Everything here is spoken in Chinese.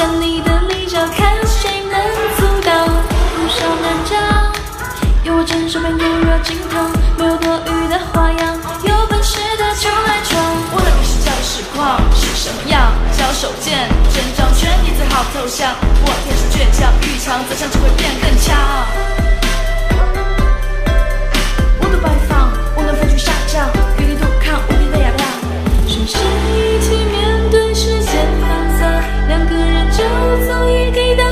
像你的利爪，看谁能阻挡。路上难找，有我镇守边固若惊涛，没有多余的花样，有本事的就来闯。我的笔是叫实况是什么样？交手剑，真掌权，你最好投降。我天生倔强，遇强则强，只会变更强。就足以给到